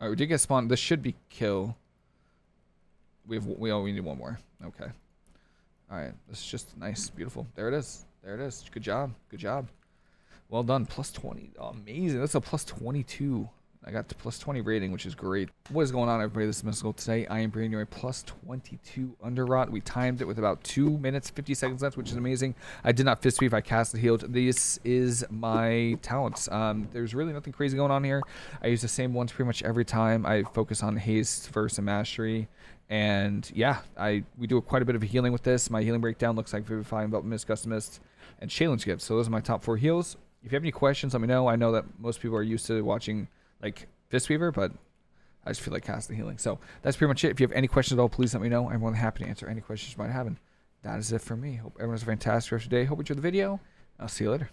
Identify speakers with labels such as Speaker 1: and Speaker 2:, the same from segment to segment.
Speaker 1: Alright, we did get spawned. This should be kill. We have we only need one more. Okay. Alright, this is just nice, beautiful. There it is. There it is. Good job. Good job. Well done. Plus 20. Oh, amazing. That's a plus 22. I got plus 20 rating, which is great. What is going on, everybody? This is Mystical. Today, I am bringing you a plus 22 Underrot. We timed it with about 2 minutes, 50 seconds left, which is amazing. I did not fistweave. I cast the healed. This is my talents. Um, there's really nothing crazy going on here. I use the same ones pretty much every time. I focus on haste, verse, and mastery. And yeah, I we do quite a bit of healing with this. My healing breakdown looks like Vivifying, Envelop Mist, Customist, and Sheilun's Gift. So those are my top four heals. If you have any questions, let me know. I know that most people are used to watching like Fistweaver, but I just feel like casting the healing. So that's pretty much it. If you have any questions at all, please let me know. I'm more than happy to answer any questions you might have. And that is it for me. Hope everyone has a fantastic rest of your day. Hope you enjoyed the video. I'll see you later.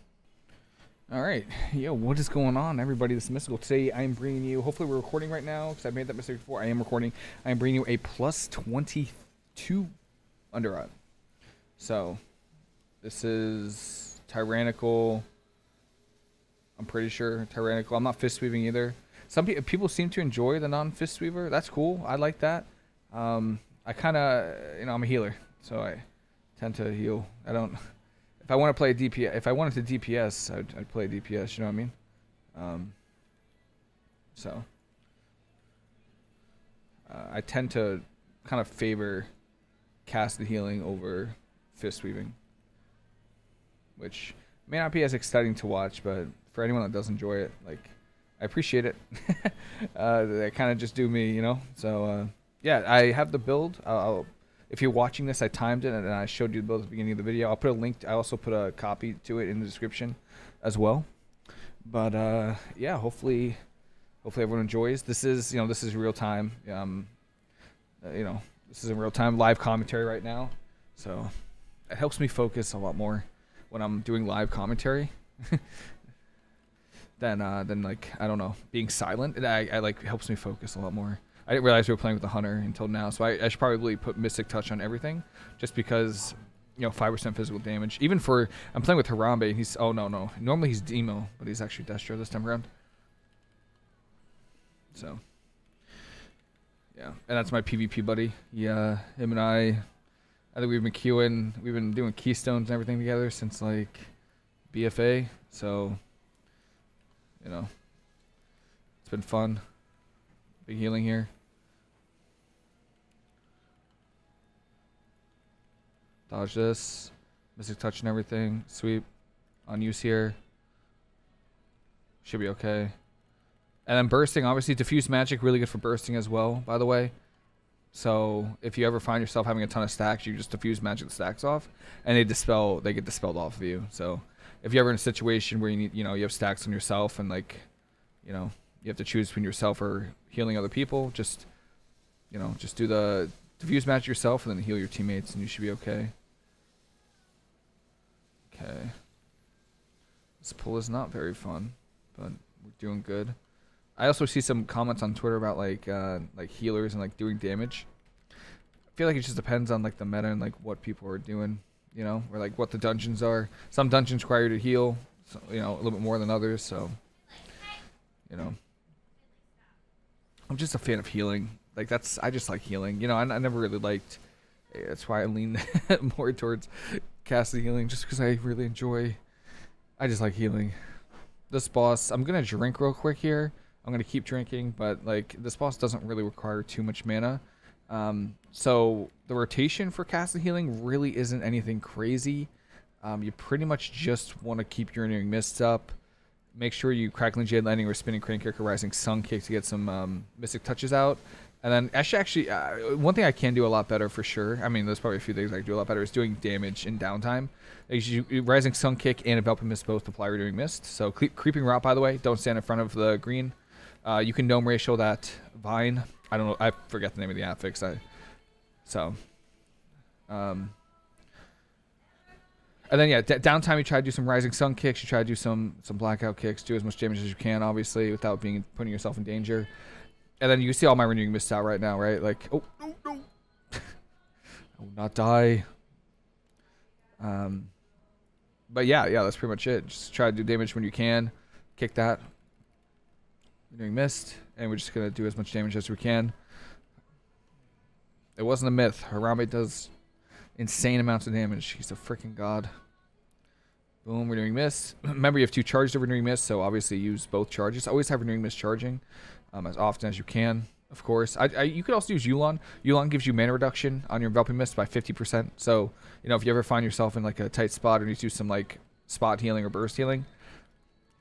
Speaker 1: All right, yo, what is going on, everybody? This is Mystical. Today, I am bringing you. Hopefully, we're recording right now because I made that mistake before. I am recording. I am bringing you a plus 22 Underrot. So, this is tyrannical. I'm pretty sure tyrannical. I'm not fist weaving either. Some pe people seem to enjoy the non fist weaver. That's cool. I like that. Um, I kind of, you know, I'm a healer, so I tend to heal. I don't. If I want to play DPS, if I wanted to DPS, I'd, I'd play DPS. You know what I mean? Um, so uh, I tend to kind of favor cast the healing over fist weaving, which may not be as exciting to watch, but for anyone that does enjoy it, like I appreciate it. uh, they kind of just do me, you know. So uh, yeah, I have the build. I'll, I'll, if you're watching this, I timed it and I showed you the build at the beginning of the video. I'll put a link. I also put a copy to it in the description as well. But uh, yeah, hopefully, hopefully everyone enjoys. This is you know this is real time. Um, uh, you know this is in real time live commentary right now, so it helps me focus a lot more when I'm doing live commentary. than uh, than like I don't know being silent. It I, I like helps me focus a lot more. I didn't realize we were playing with the hunter until now, so I, I should probably put Mystic Touch on everything, just because you know five percent physical damage. Even for I'm playing with Harambe, he's oh no no normally he's Demo, but he's actually Destro this time around. So yeah, and that's my PvP buddy. Yeah, him and I. I think we've been queuing, we've been doing keystones and everything together since like BFA. So you know, it's been fun. Big healing here. Dodge this. Mystic touch and everything. Sweep. On use here. Should be okay. And then bursting, obviously diffuse magic, really good for bursting as well, by the way. So if you ever find yourself having a ton of stacks, you just diffuse magic the stacks off, and they dispel, they get dispelled off of you. So if you're ever in a situation where you need, you know, you have stacks on yourself and like, you know, you have to choose between yourself or healing other people, just, you know, just do the diffuse match yourself and then heal your teammates and you should be okay. Okay. This pull is not very fun, but we're doing good. I also see some comments on Twitter about like uh, like healers and like doing damage. I feel like it just depends on like the meta and like what people are doing you know, or like what the dungeons are. Some dungeons require you to heal, so, you know, a little bit more than others. So, you know, I'm just a fan of healing. Like that's I just like healing. You know, I, I never really liked. Eh, that's why I lean more towards casting healing, just because I really enjoy. I just like healing. This boss, I'm gonna drink real quick here. I'm gonna keep drinking, but like this boss doesn't really require too much mana. Um, so the rotation for Cast casting healing really isn't anything crazy. Um, you pretty much just want to keep your Renewing Mist up. Make sure you Crackling Jade Lightning or Spinning Crane Kick or Rising Sun Kick to get some um, Mystic Touches out. And then actually, actually uh, one thing I can do a lot better for sure. I mean, there's probably a few things I can do a lot better is doing damage in downtime. You, Rising Sun Kick and Enveloping Mist both apply Renewing Mist. So Creeping Rot, by the way, don't stand in front of the green. Uh, you can Gnome Racial that Vine I don't know. I forget the name of the affix. I so. Um, and then yeah, downtime. You try to do some rising sun kicks. You try to do some some blackout kicks. Do as much damage as you can, obviously, without being putting yourself in danger. And then you see all my renewing mist out right now, right? Like, oh no no, I will not die. Um, but yeah, yeah, that's pretty much it. Just try to do damage when you can. Kick that. Renewing mist. And we're just gonna do as much damage as we can. It wasn't a myth. Harambe does insane amounts of damage. He's a freaking god. Boom, renewing mist. Remember, you have two charges of renewing mist, so obviously use both charges. Always have renewing mist charging um, as often as you can, of course. I, I, you could also use Yulon. Yulon gives you mana reduction on your enveloping mist by 50%. So, you know, if you ever find yourself in like a tight spot or need to do some like spot healing or burst healing,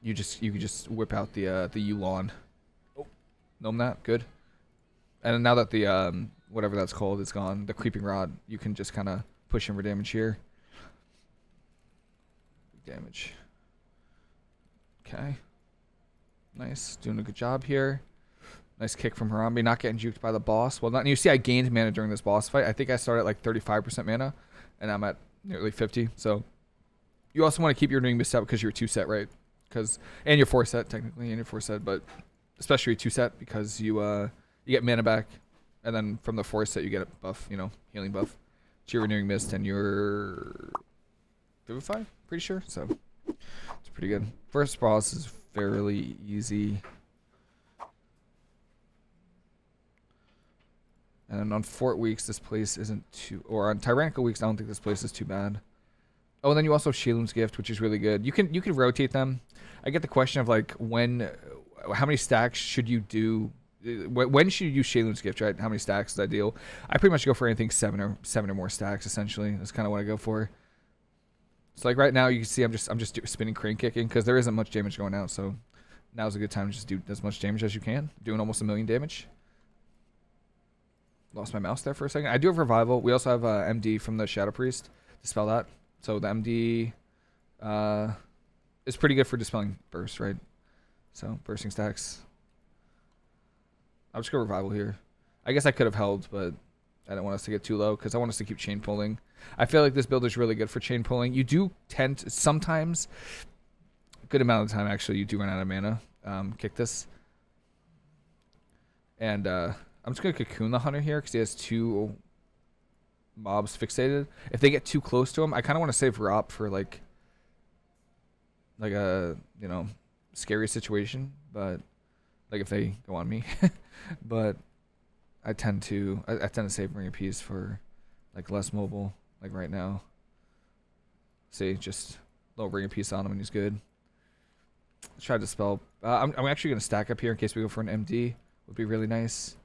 Speaker 1: you just you can just whip out the uh, the Yulon. Gnome that good. And now that the um, whatever that's called is gone, the creeping rot, you can just kind of push in for damage here. Damage. Okay. Nice, doing a good job here. Nice kick from Harambe, not getting juked by the boss. Well, not, you see I gained mana during this boss fight. I think I started at like 35% mana, and I'm at nearly 50. So you also want to keep your doing mist up because you're two set, right? because and your four set technically and your four set, but especially two set because you uh you get mana back, and then from the four set you get a buff, you know, healing buff. To your renewing mist and your vivify, pretty sure. So it's pretty good. First boss is fairly easy. And on Fort Weeks, this place isn't too, or on Tyrannical Weeks, I don't think this place is too bad. Oh, and then you also have Gift, which is really good. You can you can rotate them. I get the question of like when, how many stacks should you do? When should you use Sheilun's Gift? Right? How many stacks is ideal? I pretty much go for anything seven or seven or more stacks. Essentially, that's kind of what I go for. So like right now, you can see I'm just I'm just spinning crane kicking because there isn't much damage going out. So now's a good time to just do as much damage as you can. Doing almost a million damage. Lost my mouse there for a second. I do have revival. We also have uh, MD from the Shadow Priest. Dispel that. So the MD uh, is pretty good for dispelling burst, right? So bursting stacks. I'll just go revival here. I guess I could have held, but I don't want us to get too low because I want us to keep chain pulling. I feel like this build is really good for chain pulling. You do tend to, sometimes, a good amount of time actually, you do run out of mana. Um, kick this. And uh, I'm just going to cocoon the hunter here because he has two mobs fixated. If they get too close to him, I kind of want to save Rop for like like a you know scary situation, but like if they go on me, but I tend to I, I tend to save Ring of Peace for like less mobile, like right now. See, just little Ring of Peace on him and he's good. Let's try to spell. Uh, I'm I'm actually gonna stack up here in case we go for an MD. Would be really nice.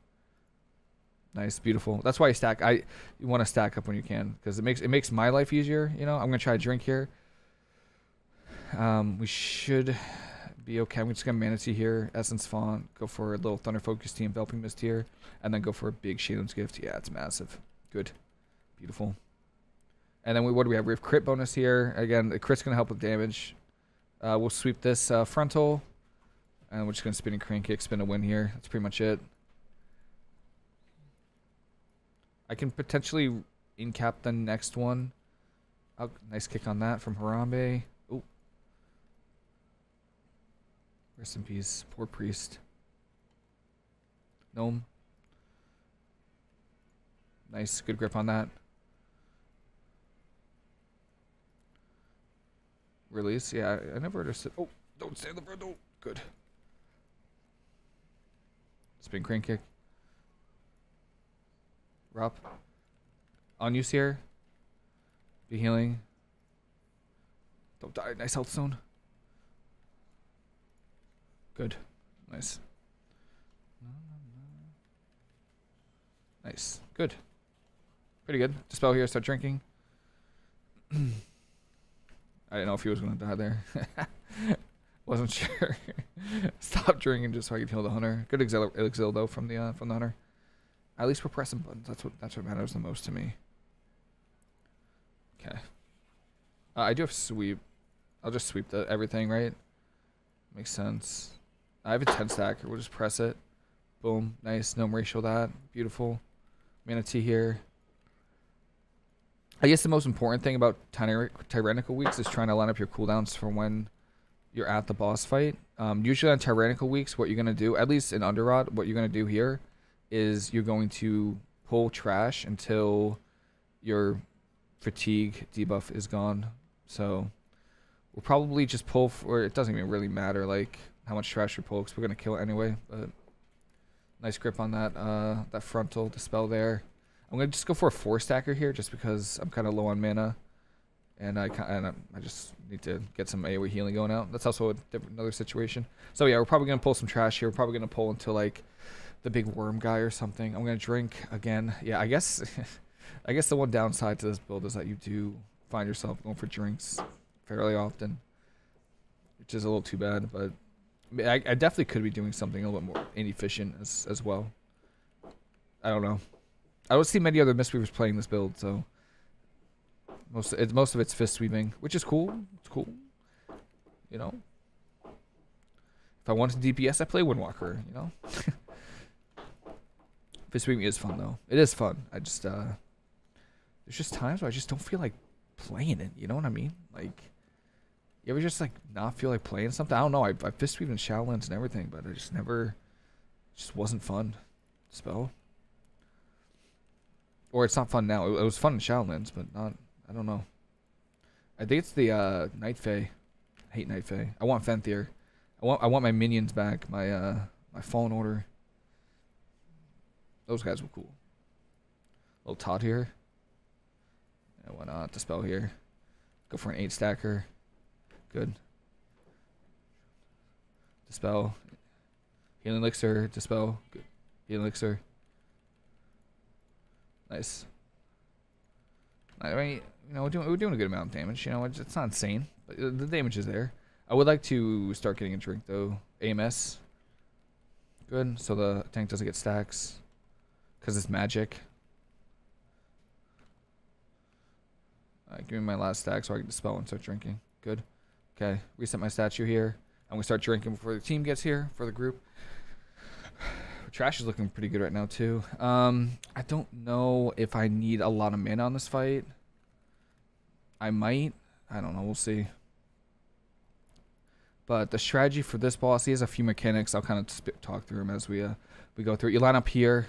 Speaker 1: Nice, beautiful. That's why you stack. I you want to stack up when you can because it makes it makes my life easier. You know, I'm gonna try a drink here. Um, we should be okay. I'm just gonna Manatee here, Essence Font, go for a little Thunder Focus Tea, Enveloping Mist here, and then go for a big Sheilun's Gift. Yeah, it's massive. Good, beautiful. And then we what do we have? We have crit bonus here. Again, the crit's gonna help with damage. Uh, we'll sweep this uh, frontal, and we're just gonna spin a crane kick, spin a win here. That's pretty much it. I can potentially incap the next one. Oh, nice kick on that from Harambe. Oh. Rest in peace. Poor priest. Gnome. Nice. Good grip on that. Release. Yeah, I, never understood. Oh, don't stand the front. Oh, good. Spin crane kick. Rob. On you, here. Be healing. Don't die. Nice health zone. Good. Nice. Nice. Good. Pretty good. Dispel here. Start drinking. I didn't know if he was going to die there. Wasn't sure. Stop drinking just so I could heal the hunter. Good exil, exil though from the uh, from the hunter. At least we're pressing buttons. That's what that's what matters the most to me. Okay. Uh, I do have sweep. I'll just sweep the everything, right? Makes sense. I have a 10 stacker. We'll just press it. Boom. Nice. Gnome racial that. Beautiful. Manatee here. I guess the most important thing about Tyrannical Weeks is trying to line up your cooldowns for when you're at the boss fight. Um, usually on Tyrannical Weeks, what you're going to do, at least in Underrot, what you're going to do here is you're going to pull trash until your fatigue debuff is gone. So we'll probably just pull for it doesn't even really matter like how much trash we pull because we're gonna kill it anyway. But Nice grip on that uh, that frontal dispel there. I'm gonna just go for a four stacker here, just because I'm kind of low on mana, and I and I, just need to get some AOE healing going out. That's also another situation. So yeah, we're probably gonna pull some trash here. We're probably gonna pull into like the big worm guy or something. I'm gonna drink again. Yeah, I guess I guess the one downside to this build is that you do find yourself going for drinks fairly often, which is a little too bad. But I, I definitely could be doing something a little bit more inefficient as as well. I don't know. I don't see many other Mistweavers playing this build, so most most of it's fistweaving, which is cool. It's cool. You know. If I wanted DPS, I play Windwalker. You know. fistweaving is fun though. It is fun. I just uh, there's just times where I just don't feel like playing it. You know what I mean? Like. You ever just like not feel like playing something? I don't know. I, I fistweave in Shadowlands and everything, but I just never, just wasn't fun. Spell. Or it's not fun now. It, it was fun in Shadowlands, but not. I don't know. I think it's the uh, Night Fae. I hate Night Fae. I want Venthyr. I want I want my minions back. My uh my Fallen Order. Those guys were cool. Little Todd here. And why not? Dispel here. Go for an eight stacker. Good. Dispel. Healing elixir. Dispel. Good. Healing elixir. Nice. I mean, you know, we're doing, we're doing a good amount of damage. You know, it's, it's not insane, but the damage is there. I would like to start getting a drink, though. AMS. Good, so the tank doesn't get stacks. Because it's magic. Alright, give me my last stack so I can dispel and start drinking. Good. Okay, reset my statue here. I'm to start drinking before the team gets here, for the group. Trash is looking pretty good right now, too. Um, I don't know if I need a lot of mana on this fight. I might. I don't know. We'll see. But the strategy for this boss, he has a few mechanics. I'll kind of talk through them as we uh, we go through. It. You line up here,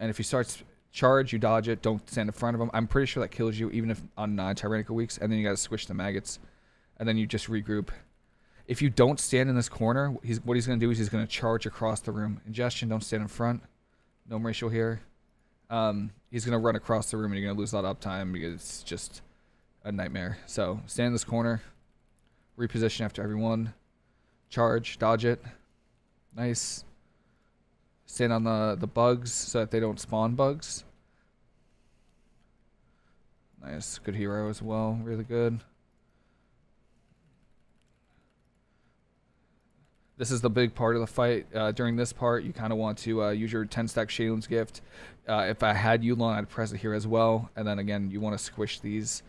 Speaker 1: and if he starts charge, you dodge it. Don't stand in front of him. I'm pretty sure that kills you, even if on non-tyrannical weeks. And then you got to switch the maggots, and then you just regroup. If you don't stand in this corner, he's what he's going to do is he's going to charge across the room. Ingestion, don't stand in front. No ratio here. Um, he's going to run across the room and you're going to lose a lot of uptime because it's just a nightmare. So stand in this corner. Reposition after everyone. Charge, dodge it. Nice. Stand on the, the bugs so that they don't spawn bugs. Nice. Good hero as well. Really good. This is the big part of the fight. Uh, during this part, you kind of want to uh, use your 10 stack Sheilun's gift. Uh, if I had Yu'lon, I'd press it here as well. And then again, you want to squish these.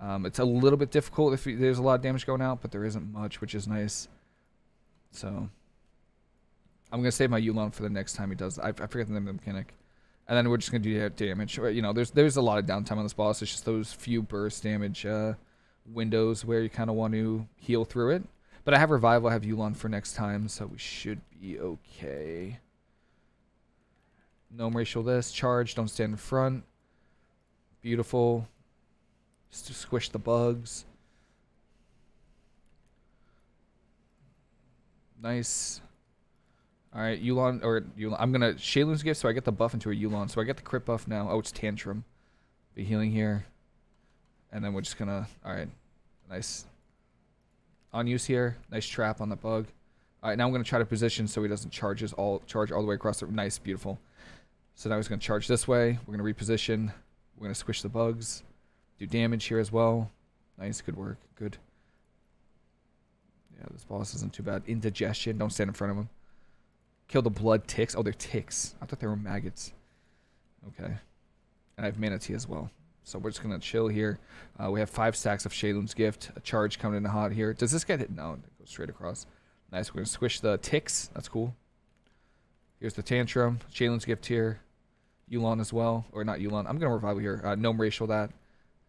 Speaker 1: Um, it's a little bit difficult if you, there's a lot of damage going out, but there isn't much, which is nice. So I'm going to save my Yu'lon for the next time he does. I, I forget the name of the mechanic. And then we're just going to do damage. You know, there's there's a lot of downtime on this boss. It's just those few burst damage uh, windows where you kind of want to heal through it. But I have Revival, I have Yu'lon for next time, so we should be okay. Gnome racial this. Charge, don't stand in front. Beautiful. Just to squish the bugs. Nice. Alright, Yu'lon, or Yu'lon, I'm gonna Sheilun's gift so I get the buff into a Yu'lon. So I get the crit buff now. Oh, it's Tantrum. Be healing here. And then we're just gonna, alright. Nice on use here. Nice trap on the bug. All right, now I'm going to try to position so he doesn't charge all charge all the way across the nice, beautiful. So now he's going to charge this way. We're going to reposition. We're going to squish the bugs. Do damage here as well. Nice, good work. Good. Yeah, this boss isn't too bad. Indigestion. Don't stand in front of him. Kill the blood ticks. Oh, they're ticks. I thought they were maggots. Okay. And I have manatee as well. So we're just going to chill here. Uh, we have five stacks of Sheilun's Gift. A charge coming in hot here. Does this get hit? No, it goes straight across. Nice. We're to squish the ticks. That's cool. Here's the Tantrum. Sheilun's Gift here. Yu'lon as well. Or not Yu'lon. I'm going to revival here. Uh, Gnome Racial that.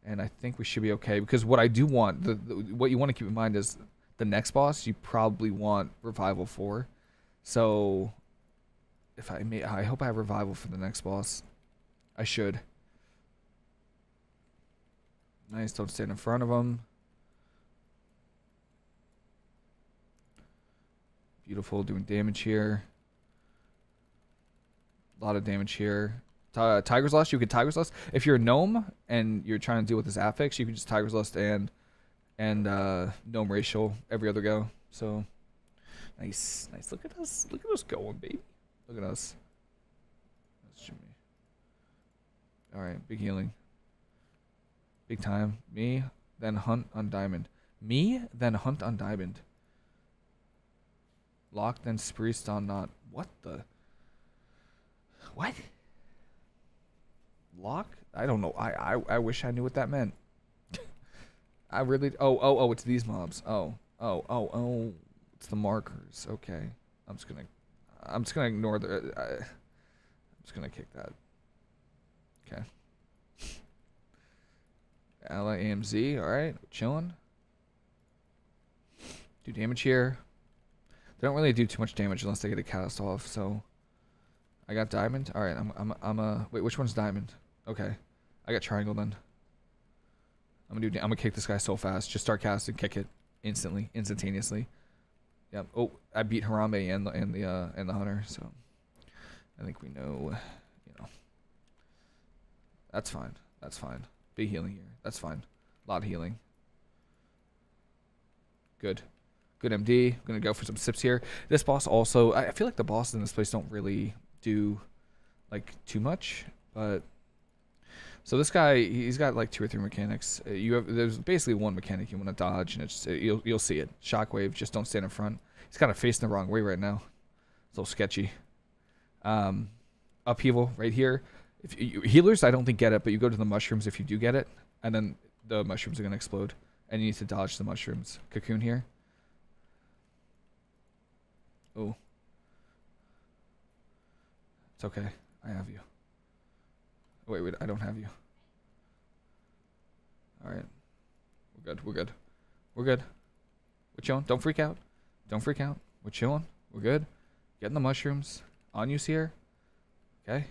Speaker 1: And I think we should be okay. Because what I do want, the, the, what you want to keep in mind is the next boss, you probably want Revival for. So, if I may, I hope I have Revival for the next boss. I should. Nice, don't stand in front of them. Beautiful, doing damage here. A lot of damage here. Uh, Tiger's Lust, you could Tiger's Lust. If you're a gnome and you're trying to deal with this affix, you can just Tiger's Lust and and uh, gnome racial every other go. So nice, nice. Look at us, look at us going, baby. Look at us. That's Jimmy. All right, big healing. Big time. Me, then hunt on diamond. Me, then hunt on diamond. Lock, then spree on not. What the? What? Lock? I don't know. I, I I wish I knew what that meant. I really. Oh oh oh! It's these mobs. Oh oh oh oh! It's the markers. Okay. I'm just gonna. I'm just gonna ignore the. I, I'm just gonna kick that. Okay. Ally AMZ. All right, chilling. Do damage here. They don't really do too much damage unless they get a cast off. So, I got diamond. All right, I'm I'm I'm a wait. Which one's diamond? Okay, I got triangle then. I'm gonna do. I'm gonna kick this guy so fast. Just start casting, kick it instantly, instantaneously. Yep. Oh, I beat Harambe and the and the uh, and the hunter. So, I think we know. You know. That's fine. That's fine. Big healing here. That's fine. A lot of healing. Good. Good MD. I'm gonna go for some sips here. This boss also. I feel like the bosses in this place don't really do like too much, but so this guy, he's got like two or three mechanics. Uh, you have there's basically one mechanic you want to dodge, and it's you'll you'll see it. Shockwave, just don't stand in front. He's kind of facing the wrong way right now. It's a little sketchy. Um, upheaval right here. If you, healers, I don't think get it, but you go to the mushrooms if you do get it, and then the mushrooms are gonna explode, and you need to dodge the mushrooms. Cocoon here. Oh. It's okay. I have you. Wait, wait, I don't have you. Alright. We're good, we're good. We're good. We're chilling. Don't freak out. Don't freak out. We're chilling. We're good. Getting the mushrooms. On you, here. Okay.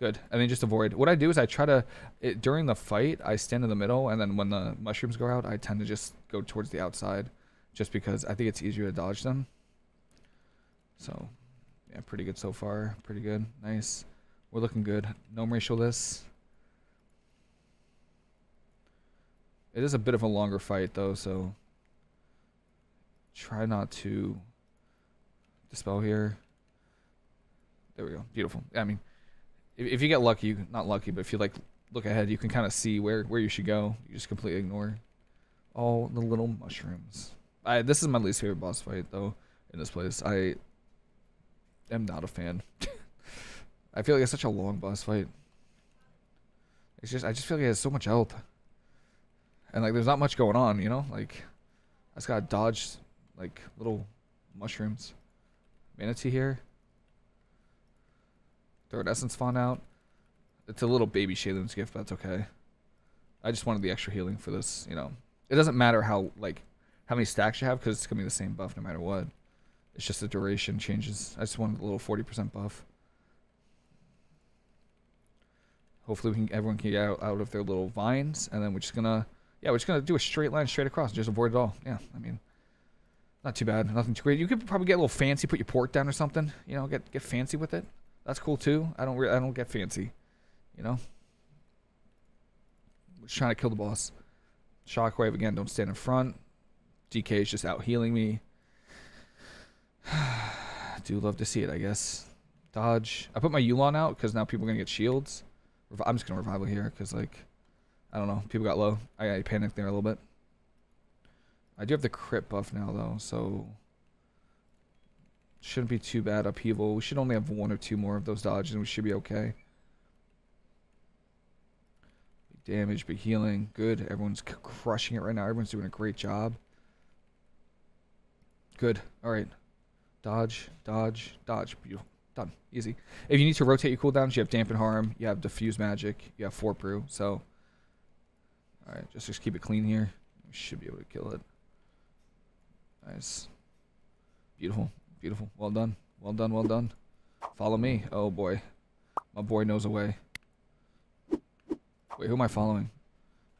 Speaker 1: Good. And then just avoid. What I do is I try to, it, during the fight, I stand in the middle, and then when the mushrooms go out, I tend to just go towards the outside, just because I think it's easier to dodge them. So, yeah, pretty good so far. Pretty good. Nice. We're looking good. Gnome racial this. It is a bit of a longer fight though, so try not to dispel here. There we go. Beautiful. I mean, if, if you get lucky, not lucky, but if you like look ahead, you can kind of see where where you should go. You just completely ignore all the little mushrooms. I this is my least favorite boss fight though in this place. I am not a fan. I feel like it's such a long boss fight. It's just I just feel like it has so much health. And like there's not much going on, you know? Like I just gotta dodge like little mushrooms. Manatee here. Third essence Font out. It's a little baby Sheilun's gift, but that's okay. I just wanted the extra healing for this, you know. It doesn't matter how like how many stacks you have because it's gonna be the same buff no matter what. It's just the duration changes. I just wanted a little 40% buff. Hopefully, we can everyone can get out, out of their little vines, and then we're just gonna, yeah, we're just gonna do a straight line straight across, and just avoid it all. Yeah, I mean, not too bad, nothing too great. You could probably get a little fancy, put your port down or something. You know, get get fancy with it. That's cool too. I don't, I don't get fancy. You know, just trying to kill the boss. Shockwave again. Don't stand in front. DK is just out healing me. Do love to see it, I guess. Dodge. I put my Yulon out because now people are gonna get shields. I'm just gonna revival here because like I don't know, people got low. I, I panicked there a little bit. I do have the crit buff now though, so shouldn't be too bad upheaval. We should only have one or two more of those dodges and we should be okay. Big damage, big healing, good. Everyone's crushing it right now. Everyone's doing a great job. Good. All right. Dodge, dodge, dodge. Beautiful. Done. Easy. If you need to rotate your cooldowns, you have Dampen Harm, you have Diffuse Magic, you have 4 Brew. So, alright, just, just keep it clean here. We should be able to kill it. Nice. Beautiful. Beautiful. Well done. Well done, well done. Follow me. Oh boy. My boy knows a way. Wait, who am I following?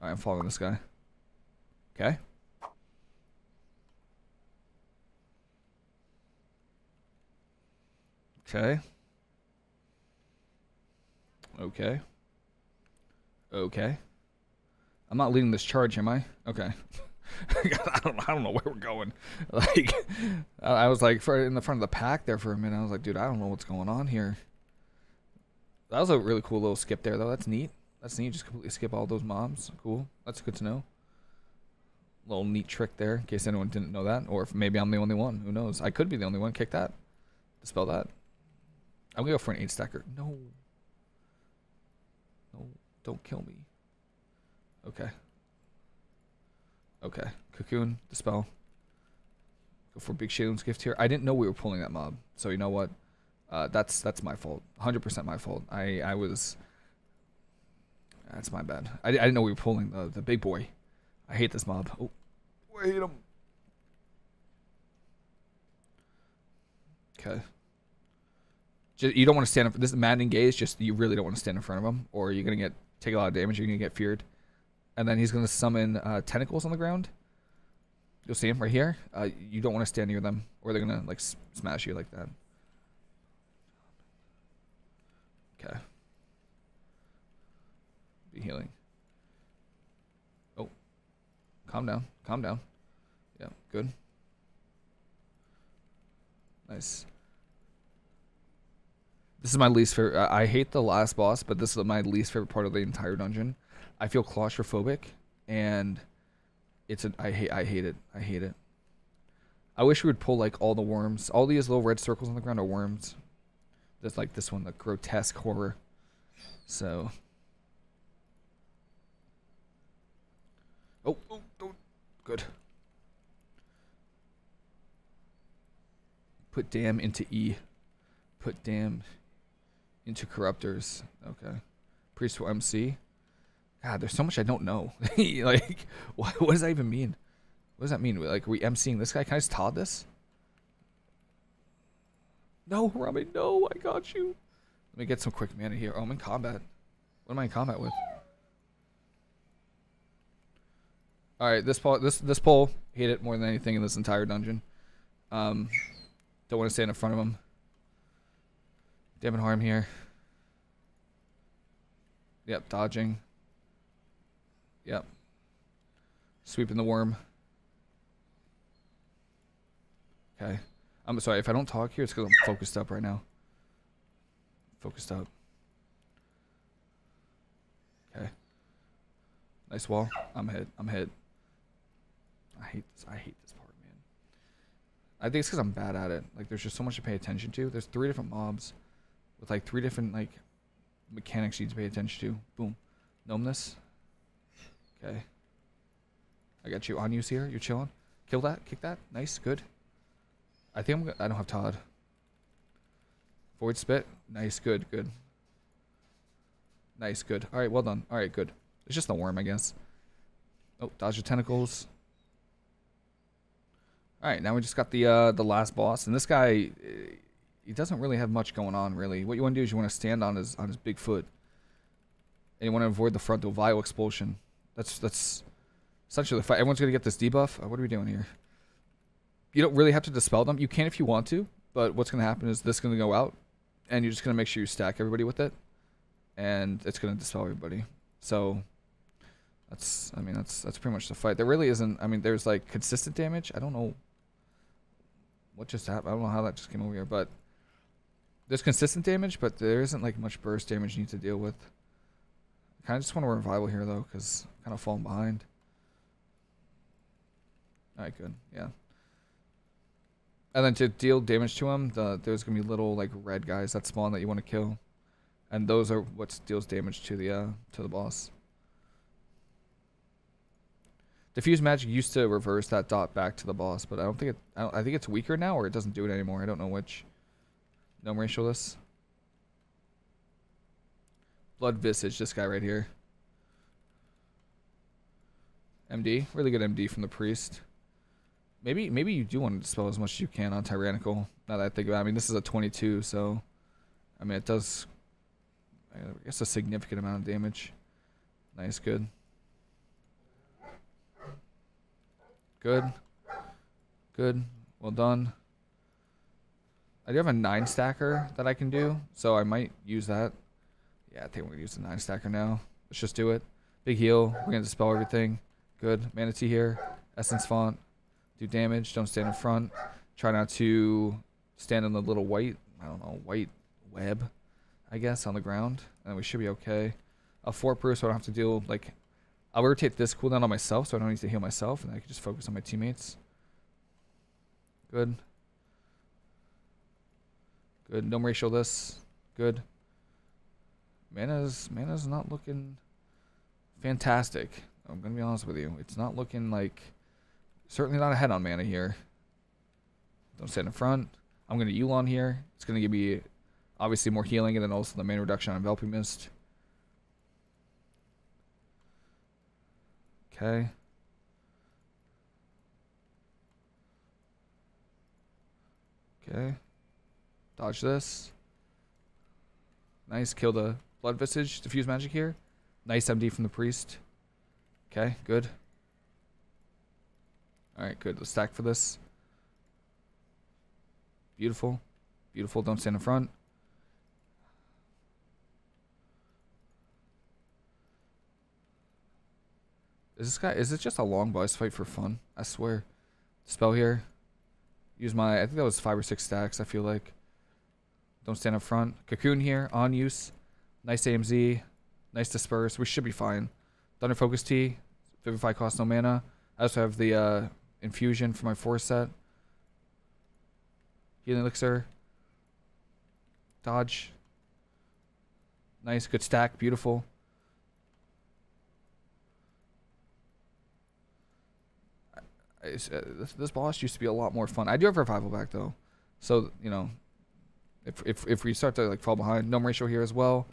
Speaker 1: I'm following this guy. Okay. Okay. Okay. Okay. I'm not leading this charge, am I? Okay. I don't, I don't know where we're going. Like, I was like in the front of the pack there for a minute. I was like, dude, I don't know what's going on here. That was a really cool little skip there, though. That's neat. That's neat. Just completely skip all those mobs. Cool. That's good to know. Little neat trick there, in case anyone didn't know that, or if maybe I'm the only one. Who knows? I could be the only one. Kick that. Dispel that. I'm gonna go for an eight stacker. No. No, don't kill me. Okay. Okay. Cocoon, dispel. Go for Big Shadows gift here. I didn't know we were pulling that mob, so you know what? Uh, that's that's my fault. 100% my fault. I I was. That's my bad. I, I didn't know we were pulling the the big boy. I hate this mob. Oh, I hate him. Okay. Just, you don't want to stand up. This is mad engage. Just you really don't want to stand in front of him, or you're gonna get take a lot of damage. You're gonna get feared, and then he's gonna summon uh, tentacles on the ground. You'll see him right here. Uh, you don't want to stand near them, or they're gonna like smash you like that. Okay. Be healing. Oh. Calm down. Calm down. Yeah, good. Nice. This is my least favorite. I hate the last boss, but this is my least favorite part of the entire dungeon. I feel claustrophobic, and it's a. I hate. I hate it. I hate it. I wish we would pull like all the worms. All these little red circles on the ground are worms. Just like this one, the grotesque horror. So. Oh, oh, don't. Good. Put dam into E. Put dam into corruptors. Okay. Priest will MC. God, there's so much I don't know. like, what, what does that even mean? What does that mean? Like, are we MCing this guy? Can I just Todd this? No, Rami, no, I got you. Let me get some quick mana here. Oh, I'm in combat. What am I in combat with? All right, this pole, this this pole, hate it more than anything in this entire dungeon. Um, don't want to stand in front of him. Dampen Harm here. Yep, dodging. Yep. Sweeping the worm. Okay. I'm sorry, if I don't talk here, it's because I'm focused up right now. Focused up. Okay. Nice wall. I'm hit. I'm hit. I hate this. I hate this part, man. I think it's because I'm bad at it. Like, there's just so much to pay attention to. There's three different mobs with like three different like mechanics you need to pay attention to. Boom. This. Okay. I got you on use here. You're chilling. Kill that. Kick that. Nice. Good. I think I'm. I don't have Todd. Void spit. Nice. Good. Good. Nice. Good. All right. Well done. All right. Good. It's just the worm, I guess. Oh, dodge the tentacles. All right. Now we just got the uh, the last boss, and this guy, he doesn't really have much going on, really. What you want to do is you want to stand on his on his big foot, and you want to avoid the frontal vial explosion. That's that's essentially the fight. Everyone's gonna get this debuff. Uh, what are we doing here? You don't really have to dispel them. You can if you want to, but what's gonna happen is this is gonna go out, and you're just gonna make sure you stack everybody with it, and it's gonna dispel everybody. So that's I mean that's that's pretty much the fight. There really isn't. I mean, there's like consistent damage. I don't know what just happened. I don't know how that just came over here, but there's consistent damage, but there isn't like much burst damage you need to deal with. I kind of just want to revival here though, because kind of falling behind. All right, good. Yeah. And then to deal damage to him, the, there's gonna be little like red guys that spawn that you want to kill, and those are what deals damage to the uh, to the boss. Diffuse magic used to reverse that dot back to the boss, but I don't think it. I, don't, I think it's weaker now, or it doesn't do it anymore. I don't know which. No racialist. Blood Visage, this guy right here. MD, really good MD from the priest. Maybe maybe you do want to dispel as much as you can on Tyrannical. Now that I think about it. I mean, this is a 22, so... I mean, it does... I guess a significant amount of damage. Nice, good. Good. Good. Well done. I do have a nine stacker that I can do, so I might use that. Yeah, I think we're gonna use the nine stacker now. Let's just do it. Big heal. We're gonna dispel everything. Good. Manatee here. Essence font. Do damage. Don't stand in front. Try not to stand in the little white. I don't know white web. I guess on the ground, and we should be okay. A four proof, so I don't have to deal like. I'll rotate this cooldown on myself, so I don't need to heal myself, and I can just focus on my teammates. Good. Good. No ratio this. Good. Mana's mana's not looking fantastic. I'm gonna be honest with you. It's not looking like certainly not ahead on mana here. Don't stand in front. I'm gonna Yulon here. It's gonna give me obviously more healing and then also the main reduction on enveloping mist. Okay. Okay. Dodge this. Nice. Kill the Blood Visage. Diffuse magic here. Nice MD from the priest. Okay, good. Alright, good. Let's stack for this. Beautiful. Beautiful. Don't stand in front. Is this guy, is it just a long boss fight for fun? I swear. Spell here. Use my, I think that was five or six stacks, I feel like. Don't stand up front. Cocoon here, on use. Nice AMZ. Nice disperse. We should be fine. Thunder Focus Tea. Vivify cost no mana. I also have the uh, infusion for my four set. Healing Elixir. Dodge. Nice, good stack, beautiful. I- uh, this, this boss used to be a lot more fun. I do have revival back though, so you know, if if if we start to like fall behind, gnome racial here as well.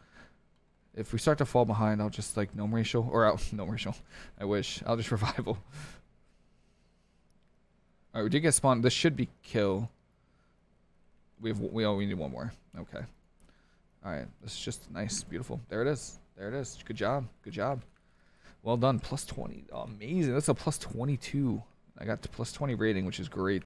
Speaker 1: If we start to fall behind, I'll just like gnome racial or uh, gnome ratio. I wish I'll just revival. All right, we did get spawned. This should be kill. We have we only need one more. Okay. All right, this is just nice, beautiful. There it is. There it is. Good job. Good job. Well done. Plus 20. Oh, amazing. That's a plus 22. I got to plus 20 rating, which is great.